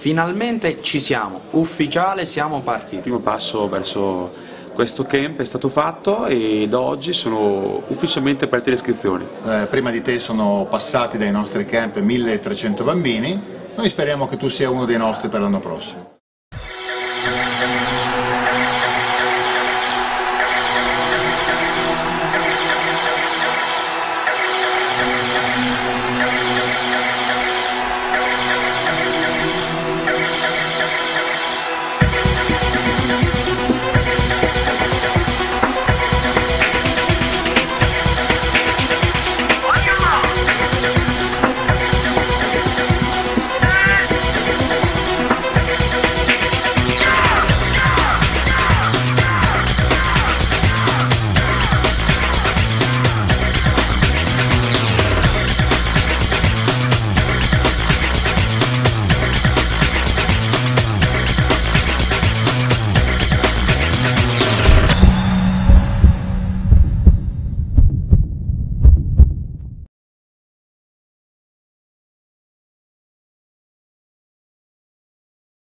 finalmente ci siamo, ufficiale siamo partiti. Il primo passo verso questo camp è stato fatto e da oggi sono ufficialmente aperte le iscrizioni. Eh, prima di te sono passati dai nostri camp 1300 bambini, noi speriamo che tu sia uno dei nostri per l'anno prossimo.